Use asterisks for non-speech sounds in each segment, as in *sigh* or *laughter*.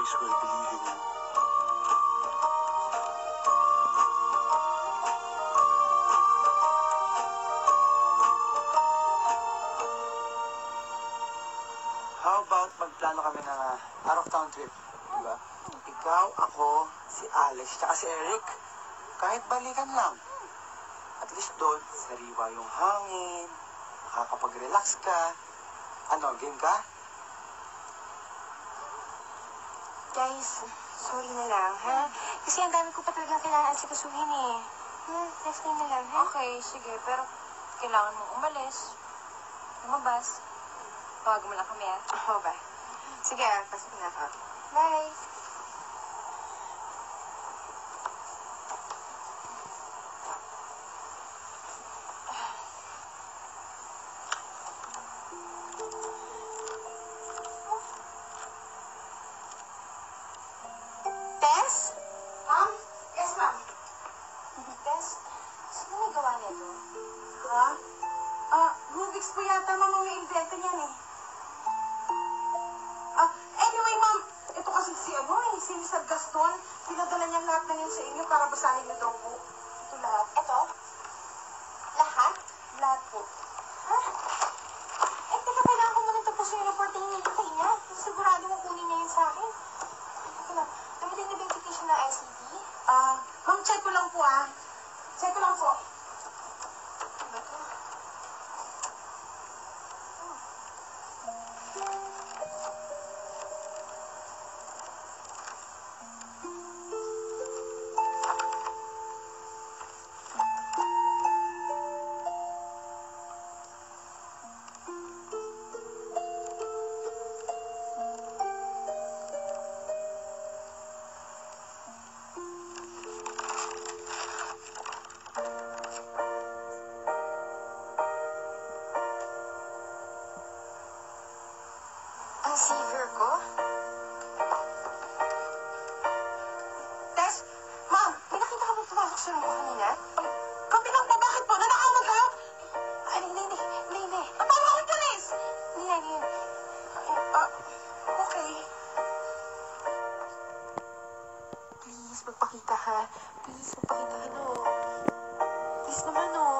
always will believe in you. How about magplano kami ng ah, out-of-town trip? Diba? Ikaw, ako, si Alex, tsaka si Eric. Kahit balikan lang. At least doon, sariwa yung hangin, makakapag-relax ka. Ano, game ka? Guys, sorry na lang, ha? Kasi ang dami ko pa talagang kailangan sikasuhin eh. Hmm, next time na lang, ha? Okay, sige. Pero kailangan mong umalis. Lumabas. Tawag mo lang kami, ah. Oo ba? Sige, ah, pasok na ako. Bye! Ang saver ko? Tess, ma'am, may nakita ka ba pumasok sa room ko kanina? Kami lang po, bakit po? Nanakawan kayo? Ay, hindi, hindi, hindi, hindi. Paano ako pulis? Hindi, hindi, hindi. Ah, okay. Please, magpakita ha. Please, magpakita ka no. Please naman oh.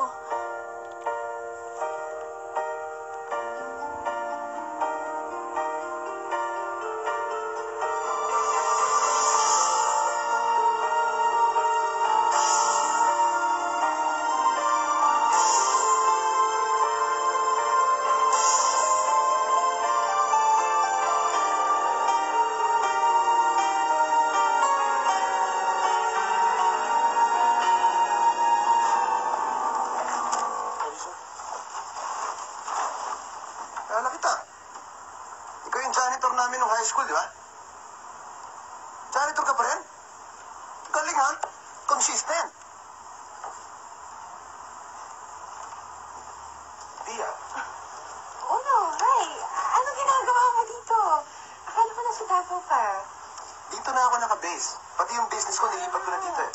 Pati yung business ko, nilipat ko na dito eh.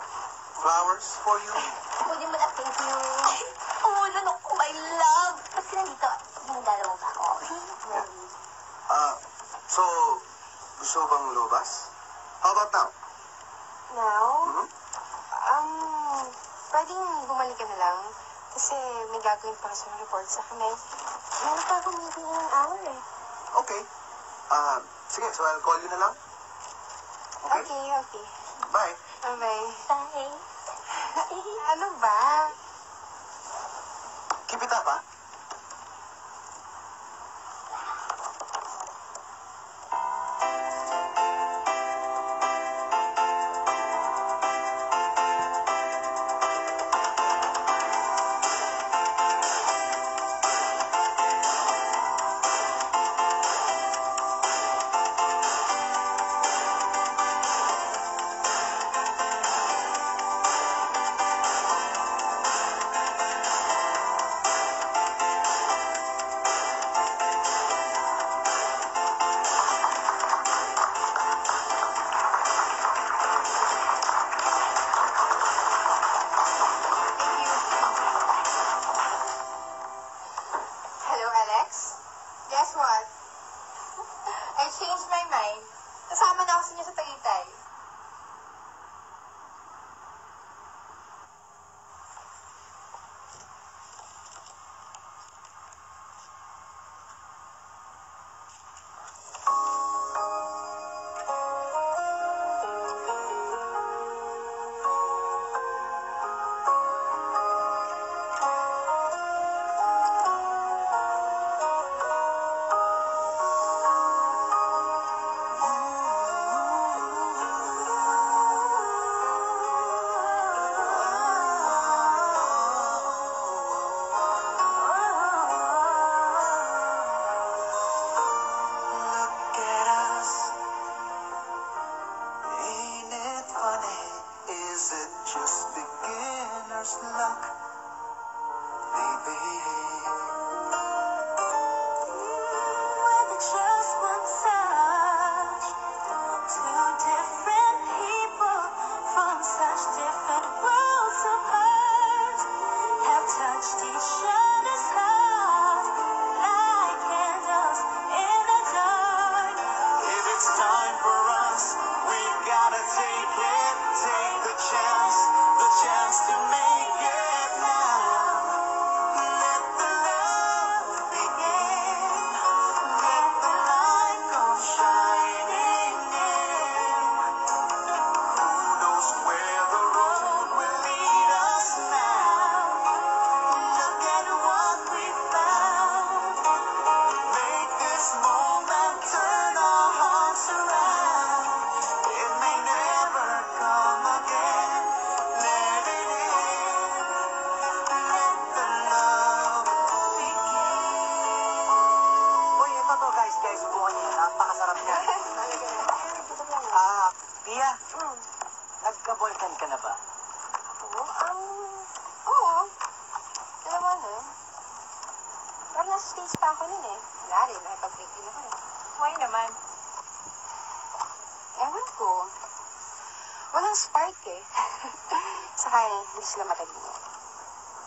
Flowers for you. Pwede mo na thank you. Oh, ano ko, my love. Ba't ka nandito? Hinagala mo pa ako. Ah, so, gusto bang lobas? How about now? Now? Hmm? Um, pwedeng bumalik ka na lang. Kasi may gagawin pa ng report sa kami. Meron pa akong meeting in an hour eh. Okay. Ah, sige, so I'll call you na lang. Okay? Okay, okay. Bye. Bye-bye. Bye. ano ba? Keep it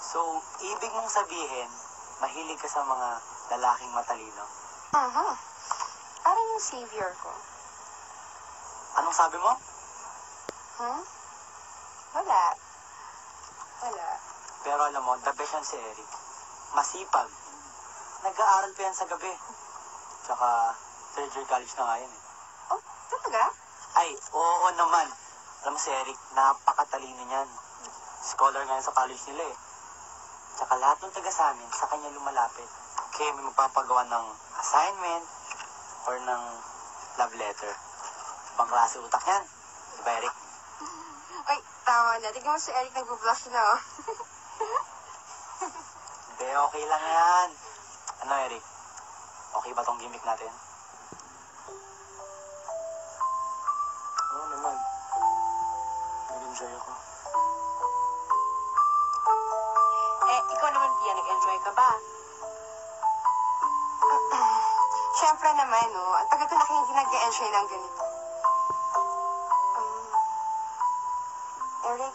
So, ibig mong sabihin, mahilig ka sa mga lalaking matalino? Mhm. Parang yung savior ko. Anong sabi mo? Hmm? Wala. Wala. Pero alam mo, the best yan si Eric. Masipag. Nag-aaral pa yan sa gabi. Tsaka, third year college na nga yan eh. Oh, talaga? Ay, oo naman. Alam mo si Eric, napakatalino niyan. Scholar nga yan sa college nila eh. Tsaka lahat ng taga sa amin, sa kanya lumalapit. Kaya may magpapagawa ng assignment or ng love letter. Ibang klase utak yan. Di ba, Eric? Ay, tama na. Tignan mo si Eric nag-blush na oh. *laughs* Hindi, okay lang yan. Ano, Eric? Okay ba tong gimmick natin? Oo naman. Nag-enjoy ako. Nag-enjoy ka ba? Siyempre naman, no. Ang tagal ko na kayo hindi nag-enjoy ng ganito. Um, Eric,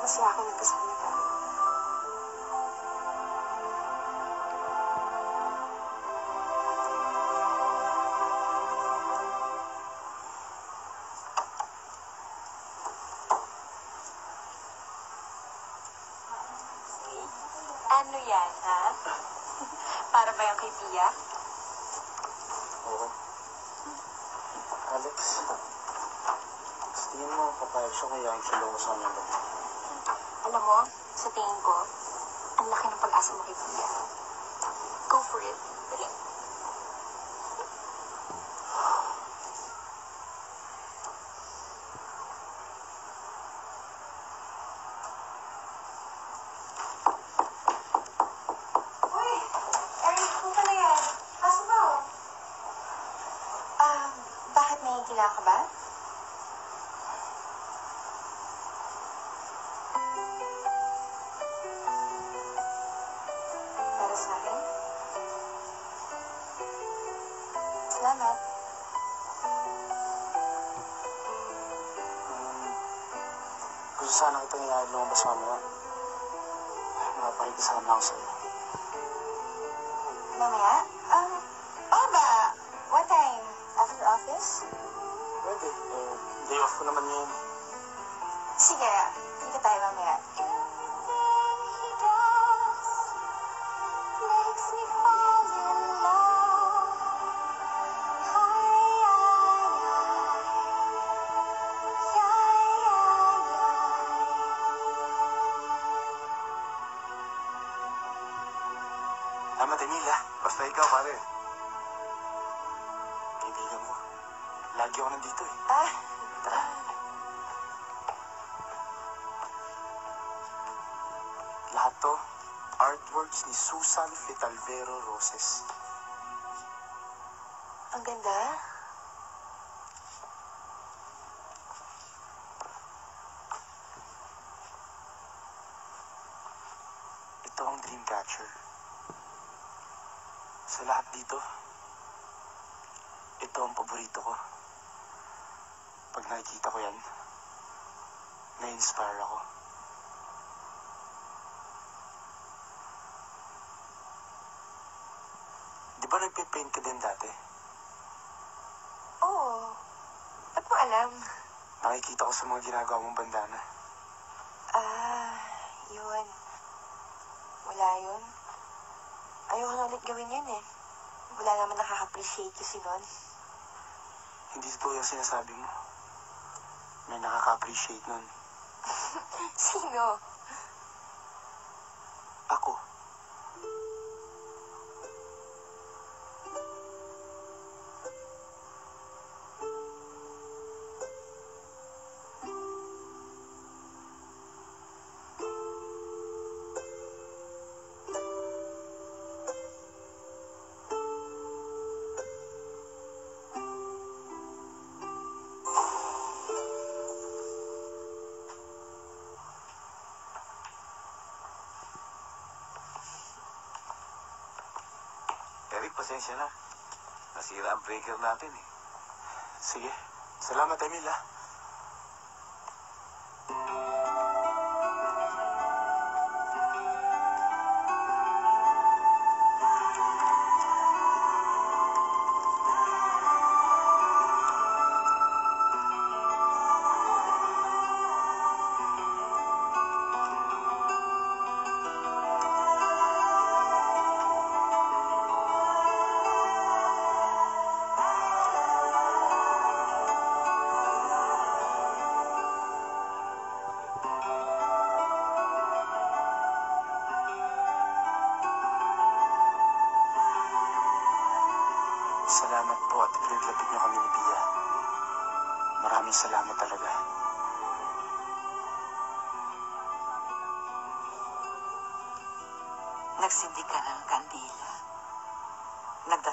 masaya ako nagkasama Ano yan, ha? *laughs* Para ba yung kay Pia? Oo. Alex, sa tingin mo, papayag siya kaya ang siya sa amin ba? Alam mo, sa tingin ko, ang laki ng pag-asa mo kay Pia. Go for it. Sana kitang iayag lumabas mamaya. Nakapakikisama ako sa'yo. Mamaya? Um, oh ba? What time? After office? Pwede. Eh, day off ko naman ngayon. Sige, dito tayo mamaya. Basta ikaw, pare. Kaibigan ko. Lagi ako nandito eh. Ah, Tara. Lahat to, artworks ni Susan Fitalvero Roses. ang ganda. Ito ang Dreamcatcher. Sa lahat dito, ito ang paborito ko. Pag nakikita ko yan, na-inspire ako. Di ba nagpe-paint ka din dati? Oo. Ba't mo alam? Nakikita ko sa mga ginagawa mong bandana. Ah, yun. Wala yun. Ayoko na ulit gawin yun eh. Wala naman nakaka-appreciate kasi nun. Hindi totoo yung sinasabi mo. May nakaka-appreciate nun. *laughs* Sino? Pasensya na. Nasira ang breaker natin eh. Sige. Salamat, Emil, ah.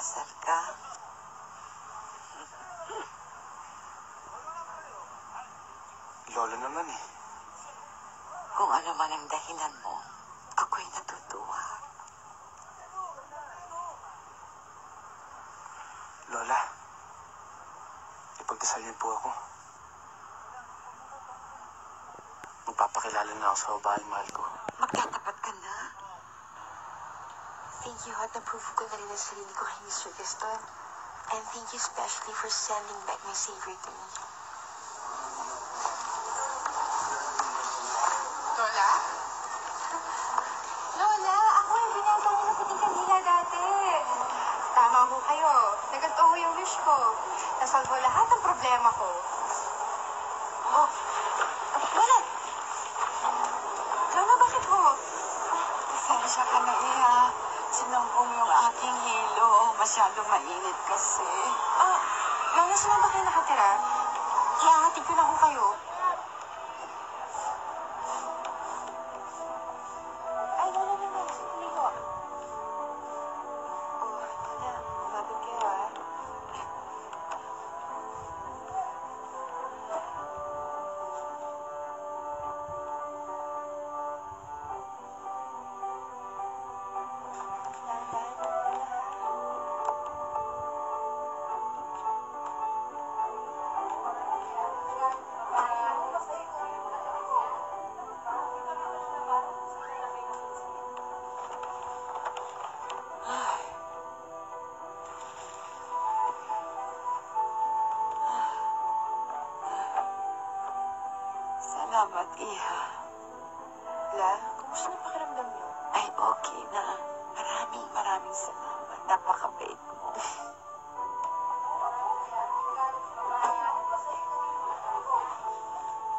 Nagdasal ka. Lolo naman eh. Kung ano man ang dahilan mo, ako'y natutuwa. Lola, ipagdasal niyo po ako. Magpapakilala na ako sa babaeng mahal ko. Magtatapat. Thank you at na-prove ko na rin ang sarili ko kay Mr. Gaston. And thank you especially for sending back my savior to me. Lola? Lola, ako yung binata niyo ng puting kandila dati. Tama ho kayo. Naganto ho yung wish ko. Nasalvo lahat ng problema ko. Oh, Lola! Lola, bakit ho? Pasensya ka na, Iha. Sinumpong yung aking hilo. Masyadong mainit kasi. Ah, Lola, saan ba kayo nakatira? Ihahatid ko na ho kayo. Salamat, Iha. La, kumusta na pakiramdam niyo? Ay, okay na. Maraming maraming salamat. Napakabait mo.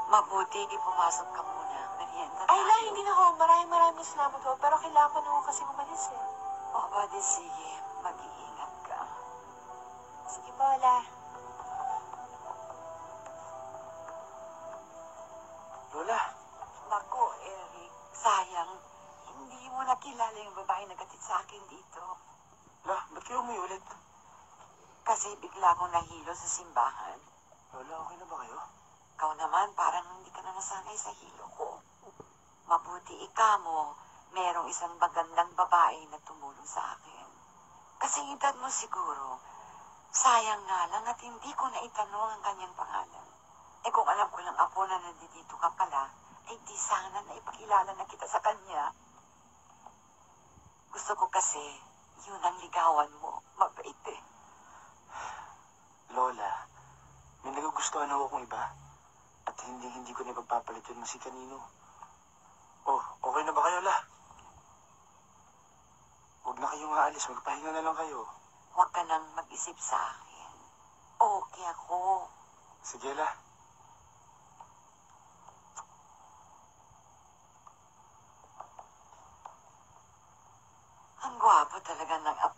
Mabuti, pumasok ka muna. Merienda Ay, La, hindi na ho. Maraming maraming salamat ho. Pero kailangan ko na ho kasi umalis eh. O, badi, sige. Bigla akong nahilo sa simbahan. Lola, okay na ba kayo? Ikaw naman, parang hindi ka na nasanay sa hilo ko. Mabuti ika mo, merong isang magandang babae na tumulong sa akin. Kasi edad mo siguro, sayang nga lang at hindi ko na itanong ang kanyang pangalan. Eh kung alam ko lang apo na nandito ka pala, ay di sana na ipakilala na kita sa kanya. Gusto ko kasi, yun ang ligawan mo. Mabait eh. Lola, may nagugustuhan ako kung iba. At hindi hindi ko na ipagpapalit yun si kanino. Oh, okay na ba kayo, La? Huwag na kayong aalis. Magpahinga na lang kayo. Huwag ka nang mag-isip sa akin. Okay ako. Sige, La. Ang gwapo talaga ng apo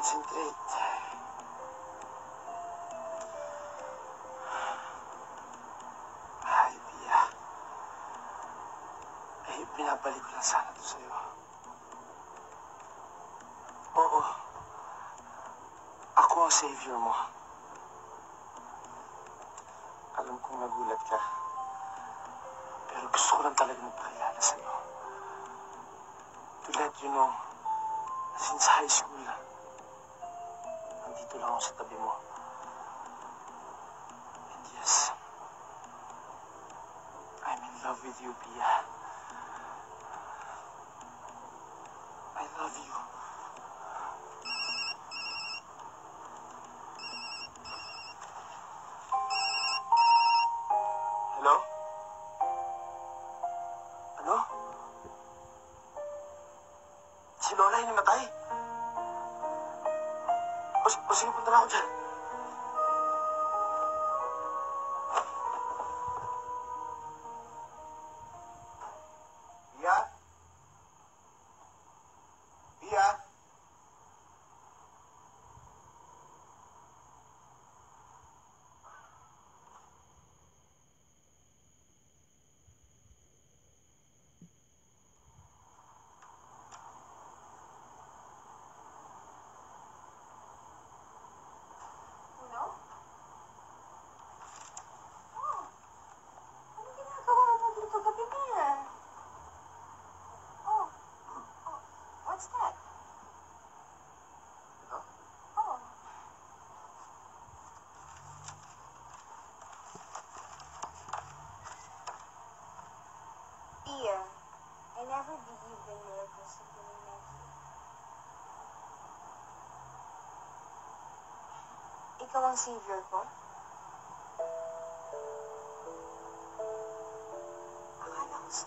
Concentrate. Ay, Pia. Ay, binabalik ko lang sana to sa'yo. Oo. Ako ang savior mo. Alam kong nagulat ka. Pero gusto ko lang talaga magpakilala sa'yo. To let you know, since high school, nandito lang ako sa tabi mo. And yes, I'm in love with you, Pia. I love you. Never believed in miracles of human nature. Ikaw ang savior ko? Akala ko si...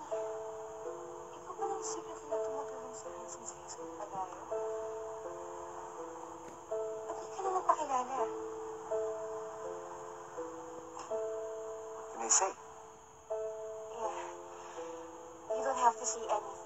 Ikaw ba ang secret na tumutulong sa akin since high school pa tayo? Ba't di ka na napakilala? What can I say? You don't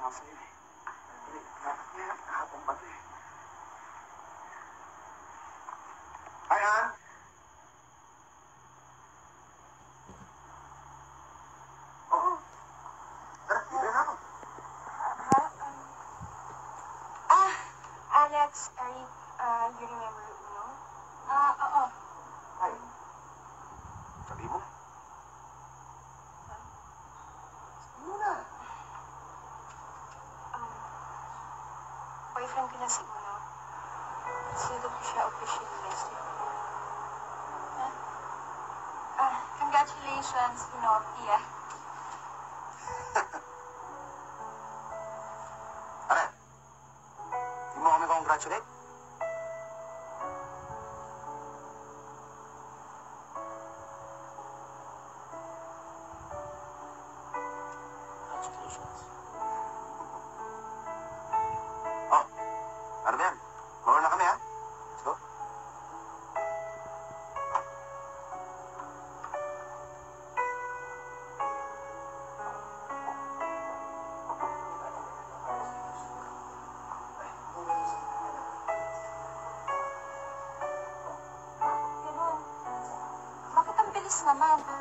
Ibigay sana ako sa'yo eh. Hindi, dapat nga, kahapon pa to eh. Hi, Han? Oo. Tara, libre na ako. Ha? Um, ah, Alex, are you, uh, you remember Uno? Ah, oo. Hi. Sabi mo. Sabi mo na. Um, boyfriend ko na si Uno. Sinunod ko siya officially yesterday. Huh? Ah, congratulations, Uno, Pia. Ano? Pero, bakit ang bilis naman?